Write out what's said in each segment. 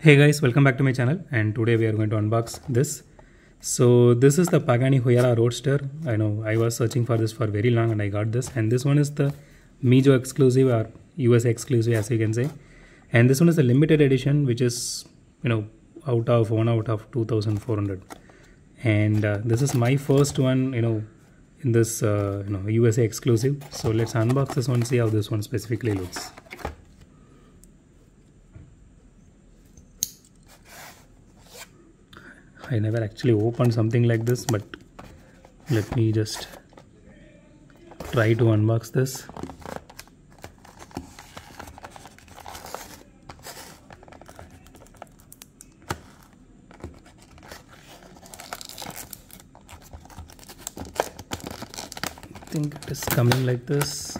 Hey guys, welcome back to my channel and today we are going to unbox this. So this is the Pagani Huayra Roadster. I know I was searching for this for very long and I got this and this one is the Mijo exclusive or US exclusive as you can say. And this one is a limited edition which is you know out of one out of 2400 and uh, this is my first one you know in this uh, you know USA exclusive. So let's unbox this one see how this one specifically looks. I never actually opened something like this but let me just try to unbox this. I think it is coming like this.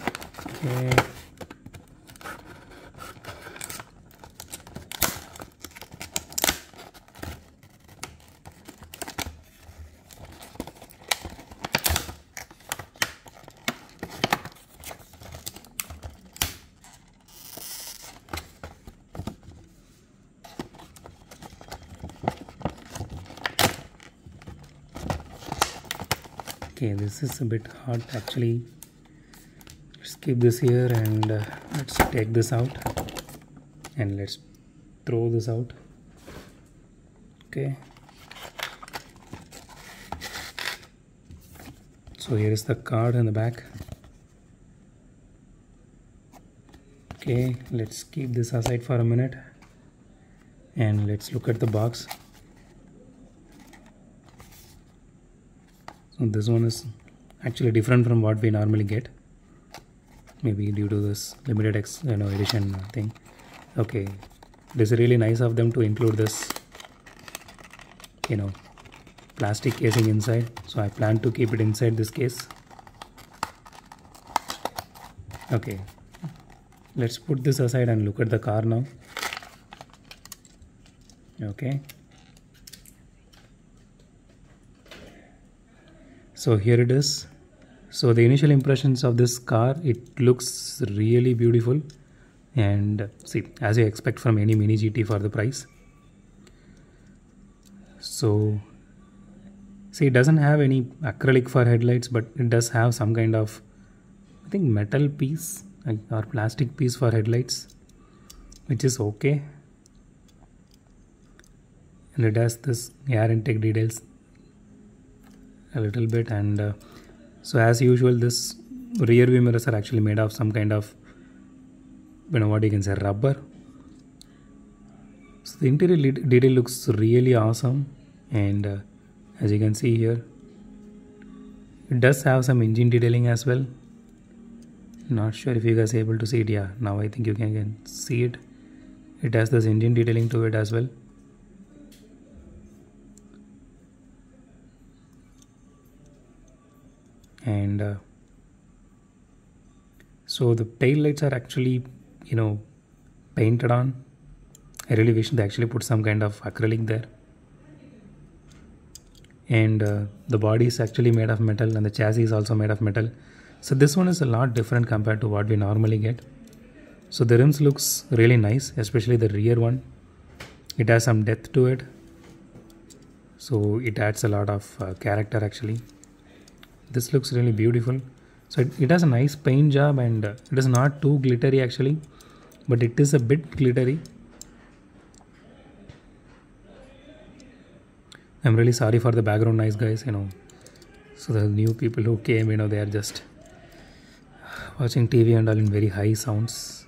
Okay okay this is a bit hard actually. Let's keep this here and uh, let's take this out and let's throw this out. Okay. So here is the card in the back. Okay let's keep this aside for a minute and let's look at the box so this one is actually different from what we normally get. Maybe due to this limited ex you know edition thing. Okay. It is really nice of them to include this you know plastic casing inside. So I plan to keep it inside this case. Okay. Let's put this aside and look at the car now. Okay so here it is. So the initial impressions of this car it looks really beautiful. And see as you expect from any mini gt for the price. So see it doesn't have any acrylic for headlights but it does have some kind of i think metal piece or plastic piece for headlights which is okay. And it has this air intake details a little bit. And uh, so as usual this rear view mirrors are actually made of some kind of you know what you can say rubber. So the interior detail looks really awesome. And uh, as you can see here it does have some engine detailing as well. Not sure if you guys are able to see it. Yeah now i think you can, can see it. It has this engine detailing to it as well and uh, so the tail lights are actually you know painted on. I really wish they actually put some kind of acrylic there. And uh, the body is actually made of metal and the chassis is also made of metal. So this one is a lot different compared to what we normally get. So the rims looks really nice especially the rear one. It has some depth to it. So it adds a lot of uh, character actually this looks really beautiful. So it, it has a nice paint job and uh, it is not too glittery actually but it is a bit glittery. I'm really sorry for the background noise guys you know. So the new people who came you know they are just watching tv and all in very high sounds.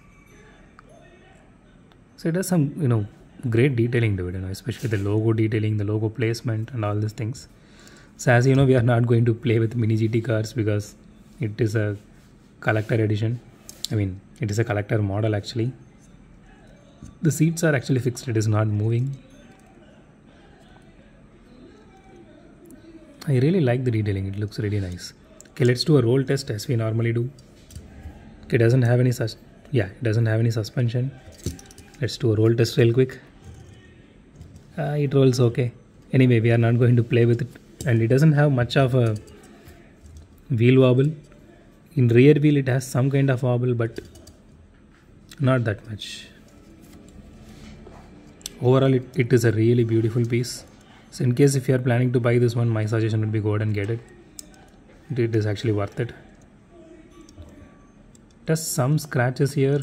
So it has some you know great detailing to it you know especially the logo detailing the logo placement and all these things so as you know, we are not going to play with mini GT cars because it is a collector edition. I mean, it is a collector model actually. The seats are actually fixed, it is not moving. I really like the detailing, it looks really nice. Okay, let's do a roll test as we normally do. Okay, doesn't have any such, yeah, it doesn't have any suspension. Let's do a roll test real quick. Uh, it rolls okay. Anyway, we are not going to play with it and it doesn't have much of a wheel wobble. In rear wheel it has some kind of wobble but not that much. Overall it, it is a really beautiful piece. So in case if you are planning to buy this one my suggestion would be go ahead and get it. It is actually worth it. Just some scratches here.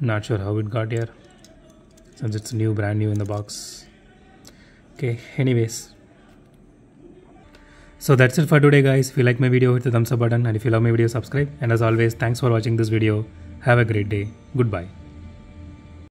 Not sure how it got here since it's new brand new in the box. Okay anyways so that's it for today guys. If you like my video hit the thumbs up button. And if you love my video subscribe. And as always thanks for watching this video. Have a great day. Goodbye